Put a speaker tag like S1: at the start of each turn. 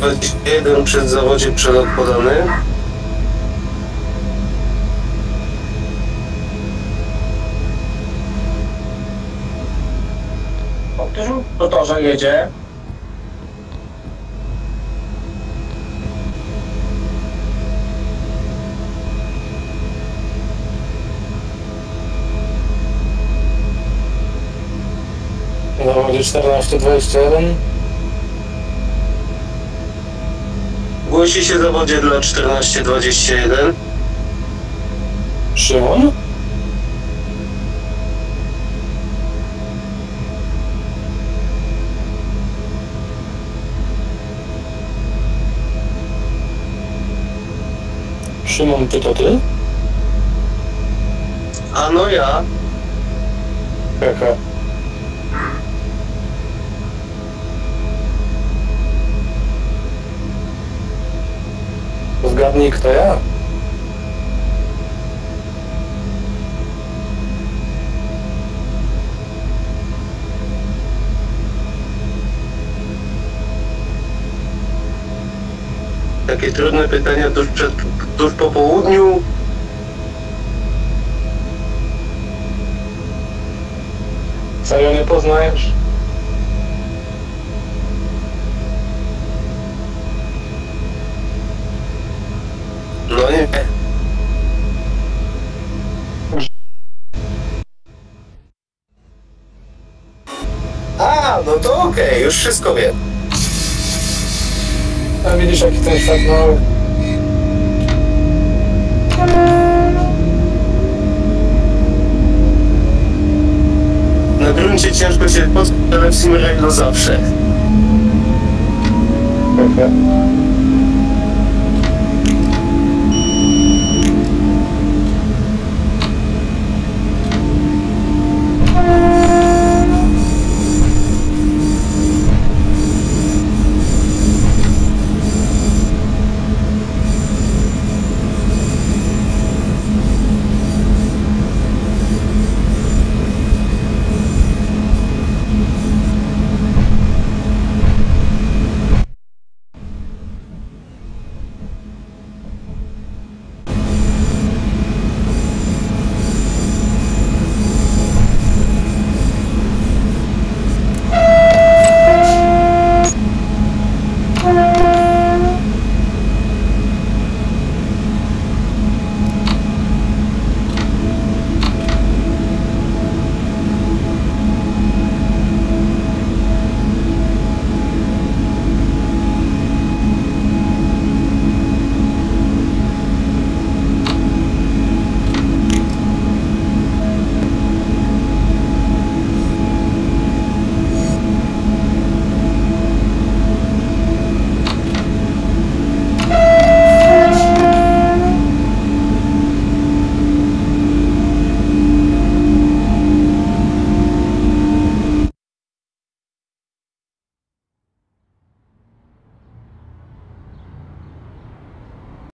S1: 14.21 przed zawodzie przelot podany.
S2: O, Ktoś po torze jedzie.
S3: Na zawodzie 14-21.
S1: Głosi się zawodzie dla 14.21.
S3: Szymon? Szymon, czy to ty?
S1: A no ja.
S3: Hehe. Zgadnij, kto ja?
S1: Takie trudne pytania tuż, przed, tuż po południu.
S3: Nie poznajesz?
S1: Już wszystko wiem.
S3: A widzisz, jaki ten świat mały.
S1: Na gruncie ciężko się poznać, ale w Simrailu zawsze.
S3: Hehe.